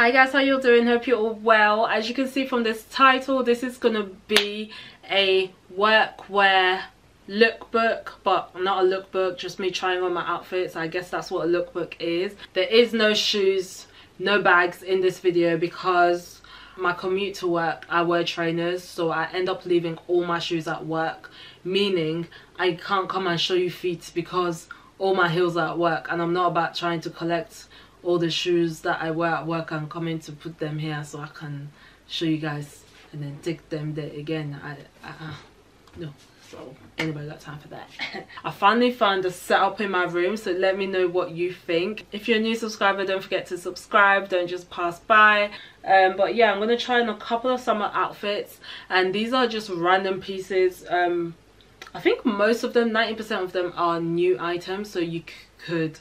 hi guys how you doing? Hope you're all well. As you can see from this title this is gonna be a workwear lookbook but not a lookbook just me trying on my outfits. I guess that's what a lookbook is. There is no shoes no bags in this video because my commute to work i wear trainers so i end up leaving all my shoes at work. Meaning i can't come and show you feet because all my heels are at work and i'm not about trying to collect all the shoes that I wear at work I'm coming to put them here so I can show you guys and then take them there again. I, I no. So anybody got time for that? I finally found a setup in my room so let me know what you think. If you're a new subscriber don't forget to subscribe. Don't just pass by. Um, but yeah I'm gonna try on a couple of summer outfits and these are just random pieces. Um, I think most of them 90% of them are new items so you could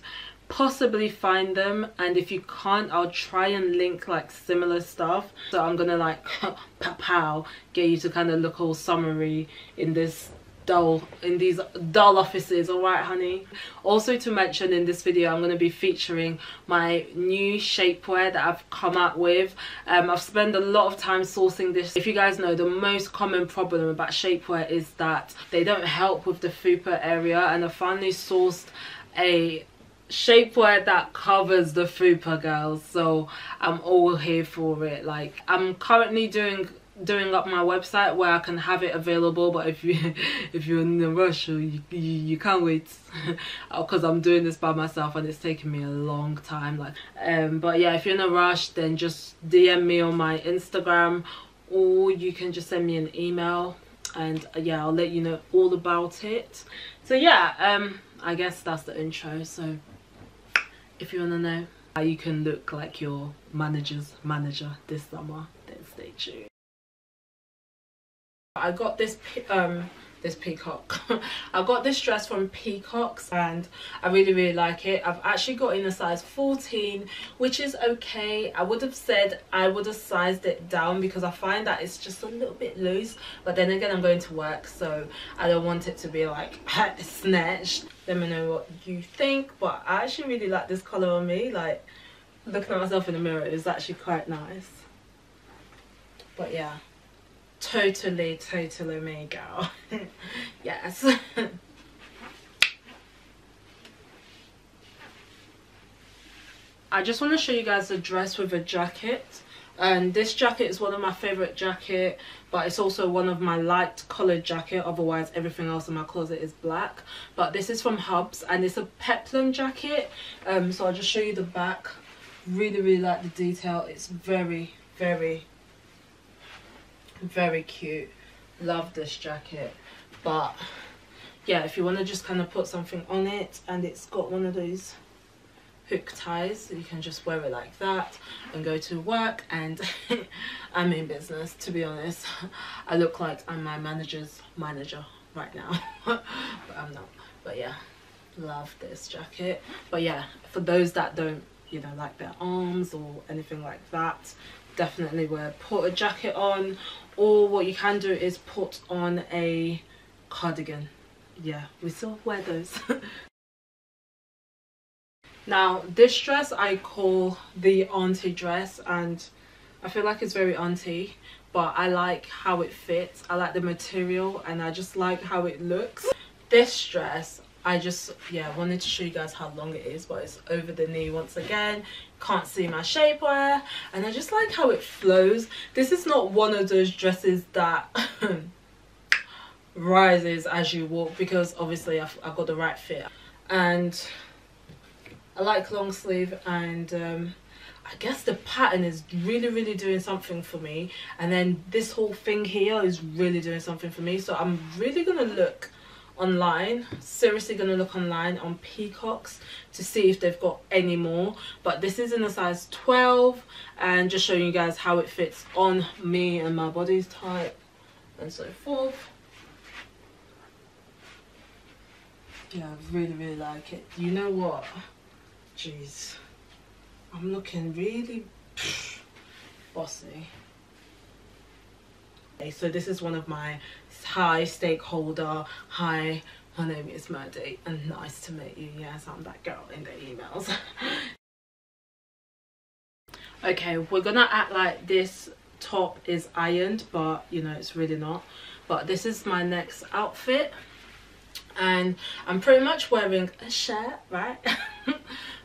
possibly find them and if you can't i'll try and link like similar stuff. So i'm gonna like pow get you to kind of look all summary in this dull in these dull offices. All right honey? Also to mention in this video i'm going to be featuring my new shapewear that i've come out with. Um, i've spent a lot of time sourcing this. If you guys know the most common problem about shapewear is that they don't help with the fupa area and i finally sourced a shapewear that covers the fupa girls so i'm all here for it. Like i'm currently doing doing up my website where i can have it available but if you if you're in a rush you, you, you can't wait. Because i'm doing this by myself and it's taking me a long time like um but yeah if you're in a rush then just dm me on my instagram or you can just send me an email and uh, yeah i'll let you know all about it. So yeah um i guess that's the intro so if you want to know how you can look like your manager's manager this summer then stay tuned. I got this um this peacock. I got this dress from peacocks and i really really like it. I've actually got in a size 14 which is okay. I would have said i would have sized it down because i find that it's just a little bit loose but then again i'm going to work so i don't want it to be like snatched. Let me know what you think but i actually really like this color on me like looking at myself in the mirror is actually quite nice. But yeah totally totally me girl yes. I just want to show you guys a dress with a jacket. And this jacket is one of my favorite jacket but it's also one of my light colored jacket otherwise everything else in my closet is black. But this is from Hobbs and it's a peplum jacket. Um so i'll just show you the back. Really really like the detail. It's very very very cute. Love this jacket. But yeah if you want to just kind of put something on it and it's got one of those hook ties you can just wear it like that and go to work. And I'm in business to be honest. I look like I'm my manager's manager right now. But I'm not. But yeah love this jacket. But yeah for those that don't you know like their arms or anything like that definitely wear put a jacket on. Or what you can do is put on a cardigan. Yeah we still wear those. Now this dress i call the auntie dress and i feel like it's very auntie but i like how it fits. I like the material and i just like how it looks. This dress I just yeah wanted to show you guys how long it is but it's over the knee once again. Can't see my shapewear and I just like how it flows. This is not one of those dresses that rises as you walk because obviously I've, I've, got the right fit. And I like long sleeve and um, I guess the pattern is really really doing something for me. And then this whole thing here is really doing something for me. So I'm really gonna look online seriously gonna look online on peacocks to see if they've got any more. But this is in a size 12 and just showing you guys how it fits on me and my body's type and so forth. Yeah I really really like it. You know what? Jeez. I'm looking really bossy. Okay, so this is one of my high stakeholder hi my name is Maddie and nice to meet you. Yes I'm that girl in the emails. Okay we're gonna act like this top is ironed but you know it's really not. But this is my next outfit and I'm pretty much wearing a shirt right?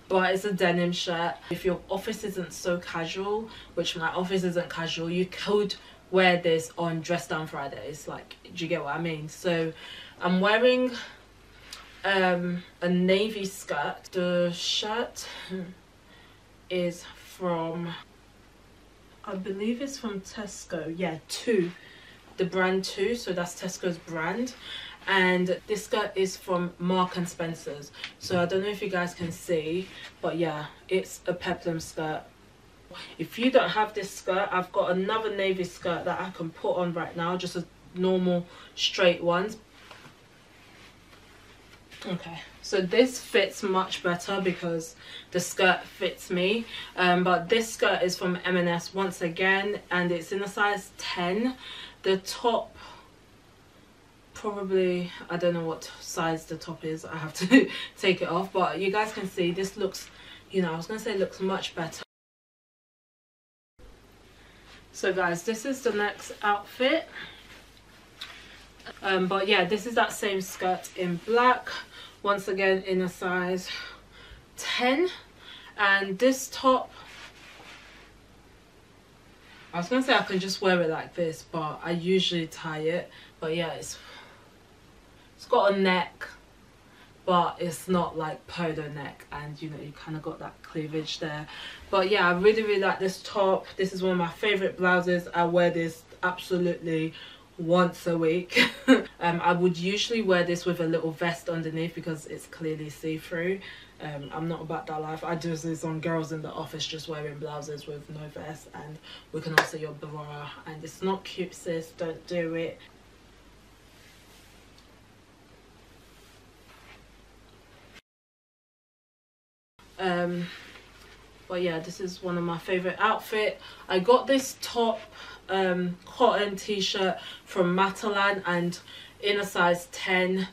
But it's a denim shirt. If your office isn't so casual which my office isn't casual you could wear this on dress down Fridays like do you get what I mean? So I'm wearing um, a navy skirt. The shirt is from I believe it's from Tesco. Yeah two the brand two so that's Tesco's brand. And this skirt is from Mark and Spencer's. So I don't know if you guys can see but yeah it's a peplum skirt if you don't have this skirt I've got another navy skirt that I can put on right now just a normal straight ones okay so this fits much better because the skirt fits me. Um, but this skirt is from M&S once again and it's in a size 10 the top probably I don't know what size the top is I have to take it off but you guys can see this looks you know I was gonna say looks much better so guys this is the next outfit. Um, but yeah this is that same skirt in black. Once again in a size 10 and this top I was gonna say I can just wear it like this but I usually tie it. But yeah it's it's got a neck but it's not like polo neck and you know you kind of got that cleavage there. But yeah I really really like this top. This is one of my favorite blouses. I wear this absolutely once a week. Um, I would usually wear this with a little vest underneath because it's clearly see-through. Um, I'm not about that life. I do this on girls in the office just wearing blouses with no vest and we can also your bra. And it's not cute sis. Don't do it um but yeah this is one of my favorite outfit. I got this top um, cotton t-shirt from Matalan and in a size 10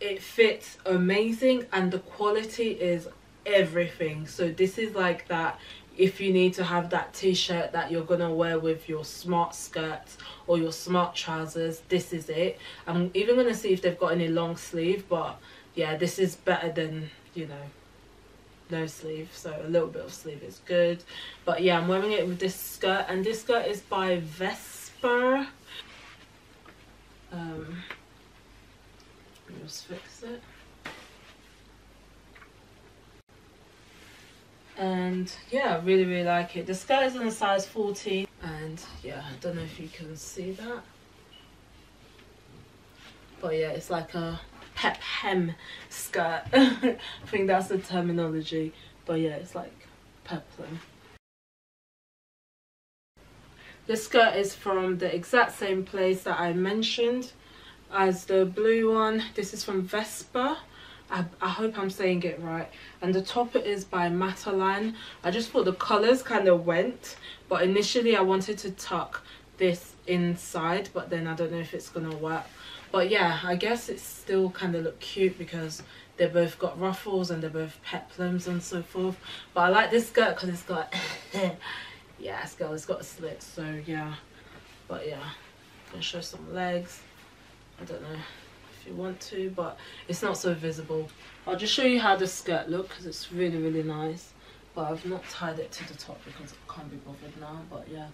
it fits amazing and the quality is everything. So this is like that if you need to have that t-shirt that you're gonna wear with your smart skirts or your smart trousers this is it. I'm even gonna see if they've got any long sleeve but yeah this is better than you know no sleeve so a little bit of sleeve is good. But yeah i'm wearing it with this skirt and this skirt is by vesper um just fix it. And yeah I really really like it. The skirt is in a size 14 and yeah I don't know if you can see that. But yeah it's like a pep hem skirt. I think that's the terminology. But yeah, it's like peplum. This skirt is from the exact same place that I mentioned as the blue one. This is from Vesper. I, I, hope I'm saying it right. And the top is by Matalan. I just thought the colours kind of went. But initially I wanted to tuck this inside. But then I don't know if it's going to work but yeah i guess it still kind of look cute because they both got ruffles and they're both peplums and so forth. But i like this skirt because it's got yeah it's got it's got a slit so yeah. But yeah i'm gonna show some legs. I don't know if you want to but it's not so visible. I'll just show you how the skirt look because it's really really nice. But i've not tied it to the top because i can't be bothered now but yeah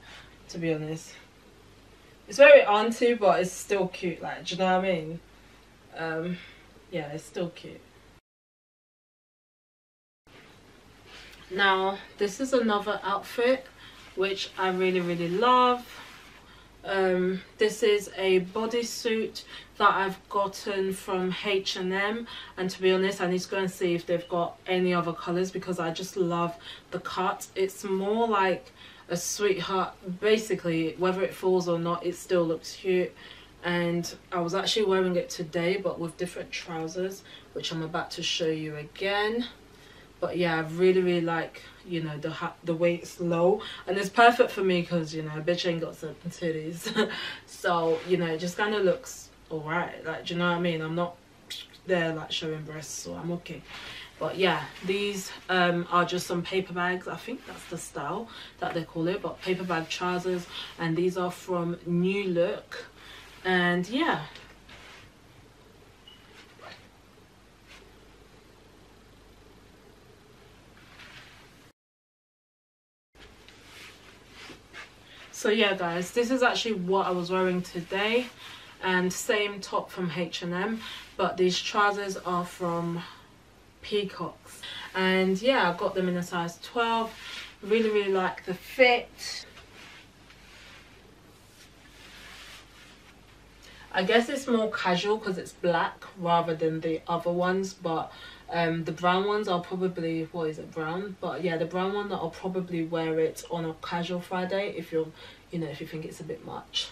to be honest it's very auntie, but it's still cute. Like, do you know what I mean? Um, yeah, it's still cute. Now, this is another outfit which I really, really love. Um, this is a bodysuit that I've gotten from H&M and to be honest I need to go and see if they've got any other colours because I just love the cut. It's more like a sweetheart. Basically whether it falls or not it still looks cute. And I was actually wearing it today but with different trousers which I'm about to show you again. But yeah I really really like you know the the way it's low. And it's perfect for me because you know bitch ain't got some titties. So you know it just kind of looks all right like do you know what I mean? I'm not there like showing breasts so I'm okay but yeah these um, are just some paper bags. I think that's the style that they call it but paper bag trousers. And these are from new look. And yeah. So yeah guys this is actually what i was wearing today. And same top from h&m but these trousers are from peacocks. And yeah i got them in a size 12 really really like the fit. I guess it's more casual because it's black rather than the other ones but um, the brown ones are probably what is it brown? But yeah the brown one that I'll probably wear it on a casual Friday if you're you know if you think it's a bit much.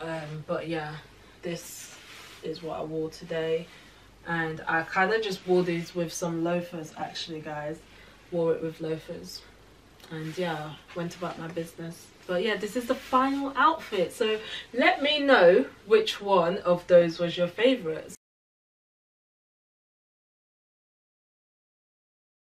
Um, but yeah this is what I wore today and I kind of just wore these with some loafers actually guys. Wore it with loafers. And yeah went about my business. But yeah this is the final outfit. So let me know which one of those was your favorites